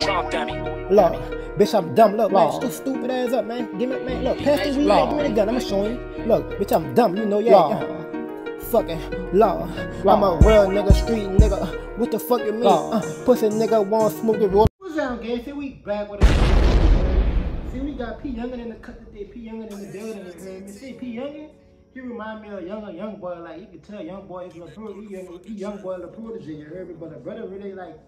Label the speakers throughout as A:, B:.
A: Trump dummy.
B: Look, bitch, I'm dumb. Look, man, shut stupid ass up, man. Give me, man, look, pass the weed, man, give me the gun. I'ma show you. Look, bitch, I'm dumb. You know, yeah. yeah. Fucking law. I'm a real nigga, street nigga. What the fuck you mean? Uh, pussy nigga want smoke the roll. What's up, gang? See, we back with it. See, we got P Yungin in the cut today. P Yungin in the building. You? See, P Yungin. He remind me of a younger young boy. Like you can tell, young boy is a pro. He young, he young boy, the protege. You heard me? But the brother really like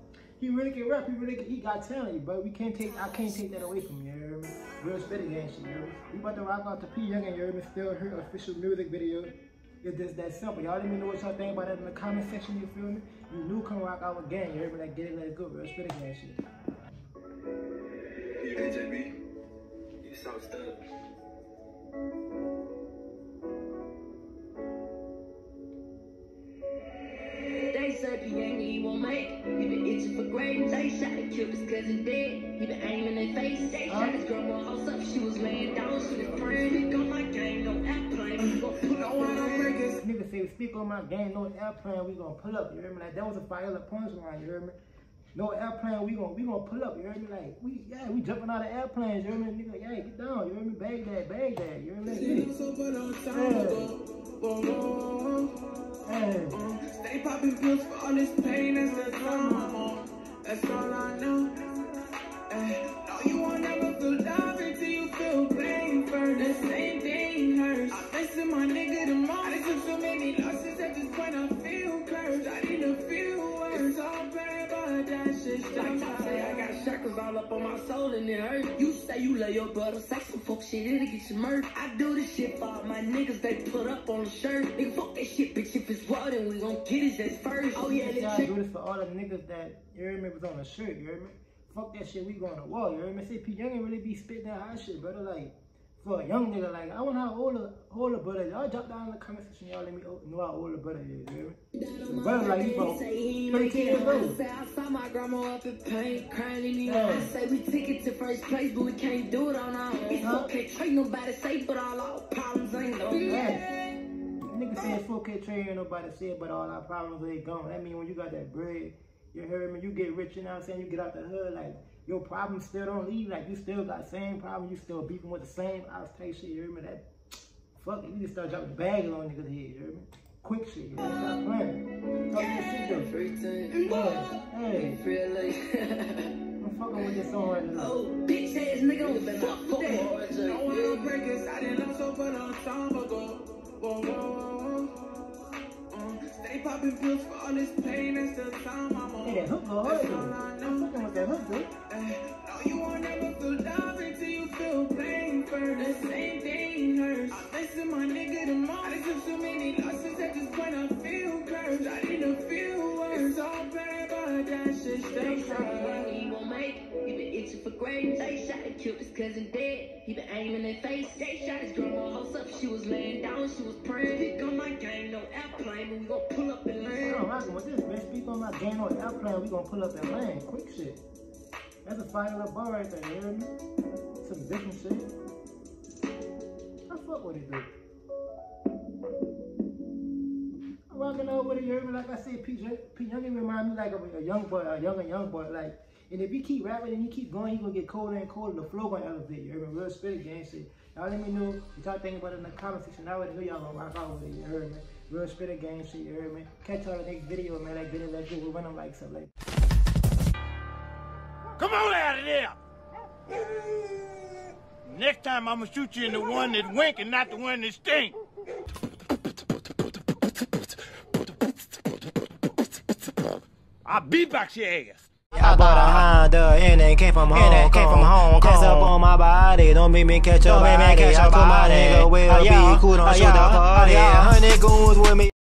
B: he really can rap. He really can, he got talent, but we can't take I can't take that away from you. You me? Real spitting game. You me? We about to rock out to P Yungin you? Still Hurt official music video. It's just that simple. Y'all let me know what y'all think about it in the comment section. You feel me? You new come rock out again. You heard me? Like get it, let it go. Real spitting game shit.
C: You AJB? You South Stud?
D: They shot and killed his cousin dead. He been aiming their face. They shot his grandma house up. She was laying down. She was praying. He got my gang, no airplane. We gon' pull up on our breakers.
B: Nigga say, speak on my game, no airplane, we gonna pull up, you heard me? Like, that was a fire punchline, you heard me? No airplane, we gonna we gonna pull up, you heard me? Like, we, yeah, we jumping out of airplanes, you heard me? Nigga, yeah, get down, you heard me? Bag that, bag that, you heard me? Hey. Hey.
E: Stay popping pills for all this pain, that's the drama I'm on. That's all I know. Ay, no, you won't never feel love until you feel pain first. The same thing hurts. I'm missing my nigga the most. I took so many losses at this point, I feel cursed. I need to feel worse. It's all bad, but that shit still
D: Like I say, I got shackles all up on my soul and it hurt. You say you love your brother, say some fuck shit, it'll get you murdered. I do this shit for all my niggas, they put up on the shirt. Nigga, fuck that shit, bitch. If it's raw, then we gon' get his ass first. Oh yeah, this
B: I do this for all the niggas that, you heard me, was on the shirt, you heard me? Fuck that shit, we going to war, you heard me? Say, P Young ain't really be spit that hot shit, brother, like, for a young nigga, like, I want how older, older brother, y'all drop down in the comment section, y'all let me know how older brother is, you hear me? Brother, like, he
D: Say
B: 13
D: make
B: years old.
D: I saw my grandma up in pain, crying in the
B: Yeah.
D: I say we take it to first place, but we can't do it on our own. It's
B: Huh?
D: okay, trade nobody safe, but all our problems ain't no.
B: Yeah. Nigga say it's 4K trade, nobody say but all our problems they gone. That mean when you got that bread, you heard me, you get rich, you know what I'm saying? You get out the hood, like, your problems still don't leave, like, you still got same problem, you still beefing with the same house type shit, you heard me? That, fuck it, you just start dropping bags on niggas' head, you heard me? Quick shit, you know, stop playing. Talk your shit though.
D: Free time.
B: Yeah, hey,
D: Feel like,
B: I'm fucking with this song right now.
D: oh, bitch ass nigga, don't fuck with that.
E: No one will break us. I didn't know so for a long time ago. Whoa, whoa, whoa, whoa. Popping pills for all this pain, that's the time I'm on.
B: Hey, that hook go hard fucking with that hook though.
D: They shot and killed his cousin dead. He been aiming their face. They shot his grandma house up. She was laying down. She was praying. Pick on my gang, no airplane. But we gon' pull up and land.
B: I'm rocking with this, bitch. Speak on my game on airplane, we gonna pull up that lane. Quick shit. That's a fire little bar right there, you hear me? Some different shit. I fuck with it, dude. I'm rocking over with it, you hear me? Like I said, P. J- P. Young remind me like of a young boy, a younger young boy. Like, and if you keep rapping and you keep going, he gonna get colder and colder. The flow gonna elevate. You me? Real spirit gang shit. Y'all let me know what y'all think about it in the comment section. I already know y'all gonna rock out with it. You heard me? Real spirit gang shit. You heard me? Catch y'all the next video, man. Get it, let's go. We're running like something like.
F: Come on out of there! Next time I'm gonna shoot you in the one that wink and not the one that stink. I'll beatbox your ass.
G: I bought a Honda and it came from home. And it came from home. That's up on my body. Don't make me catch your body. Catch up. I told my nigga we'll be cool. Don't shoot the party. Hundred goons with me.